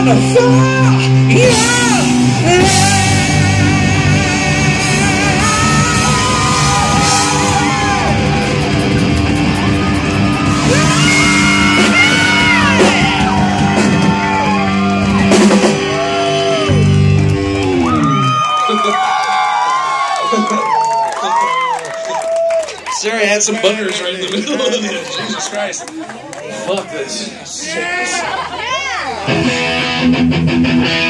Run for your lives. Sorry, I had some butters right in the middle of it. Jesus Christ. Fuck this. Yeah. Thank you.